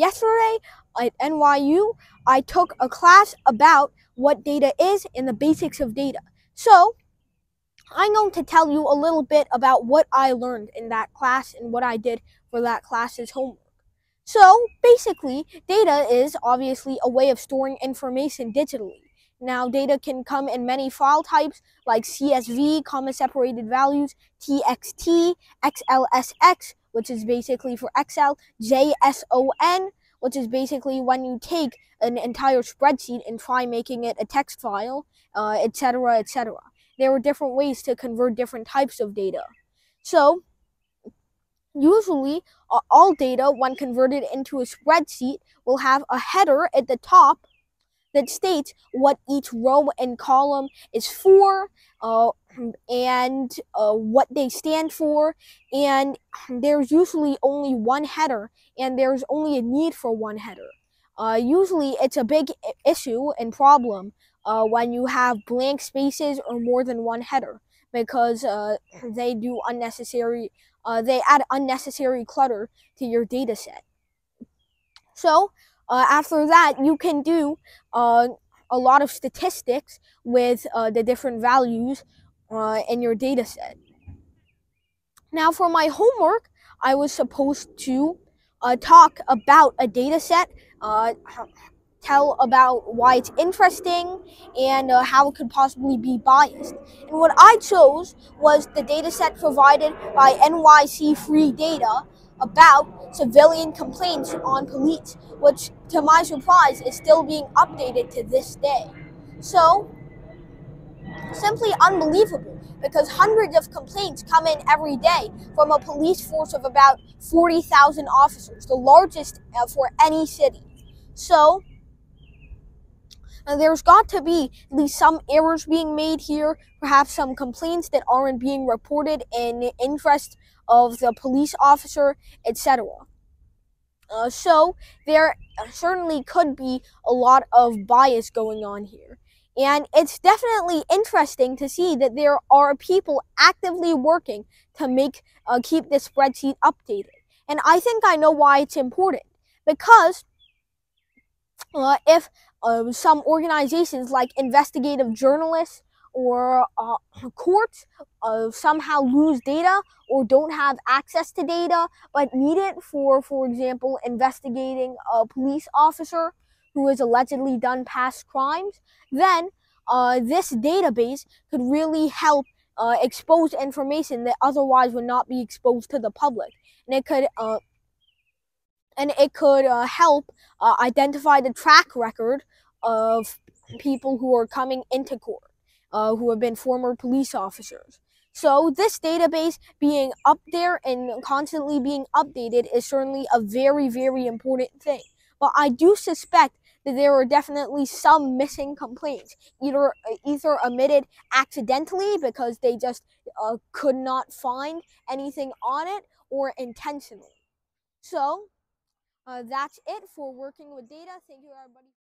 yesterday at NYU, I took a class about what data is and the basics of data. So, I'm going to tell you a little bit about what I learned in that class and what I did for that class's homework. So, basically, data is obviously a way of storing information digitally. Now, data can come in many file types like CSV, comma separated values, TXT, XLSX, which is basically for Excel, JSON, which is basically when you take an entire spreadsheet and try making it a text file, etc., uh, etc. Et there are different ways to convert different types of data. So, usually, all data, when converted into a spreadsheet, will have a header at the top that states what each row and column is for uh, and uh, what they stand for. And there's usually only one header, and there's only a need for one header. Uh, usually, it's a big issue and problem uh, when you have blank spaces or more than one header because uh, they do unnecessary, uh, they add unnecessary clutter to your data set. So, uh, after that, you can do uh, a lot of statistics with uh, the different values uh, in your data set. Now, for my homework, I was supposed to uh, talk about a data set, uh, tell about why it's interesting, and how it could possibly be biased. And what I chose was the data set provided by NYC Free Data about civilian complaints on police, which, to my surprise, is still being updated to this day. So, simply unbelievable because hundreds of complaints come in every day from a police force of about 40,000 officers, the largest uh, for any city. So, there's got to be at least some errors being made here, perhaps some complaints that aren't being reported in the interest of the police officer, etc. Uh, so there certainly could be a lot of bias going on here. And it's definitely interesting to see that there are people actively working to make uh, keep this spreadsheet updated. And I think I know why it's important because uh, if uh, some organizations like investigative journalists or uh, courts uh, somehow lose data or don't have access to data but need it for, for example, investigating a police officer who has allegedly done past crimes, then uh, this database could really help uh, expose information that otherwise would not be exposed to the public. And it could uh, and it could uh, help uh, identify the track record of people who are coming into court uh, who have been former police officers. So this database being up there and constantly being updated is certainly a very, very important thing. But I do suspect that there are definitely some missing complaints, either either omitted accidentally because they just uh, could not find anything on it, or intentionally. So uh, that's it for working with data. Thank you, everybody.